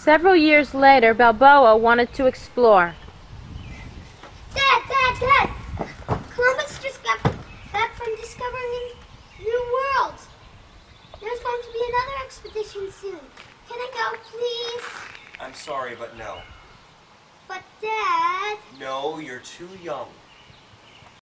Several years later, Balboa wanted to explore. Dad, Dad, Dad! Columbus just got back from discovering new worlds. There's going to be another expedition soon. Can I go, please? I'm sorry, but no. But, Dad, No, you're too young.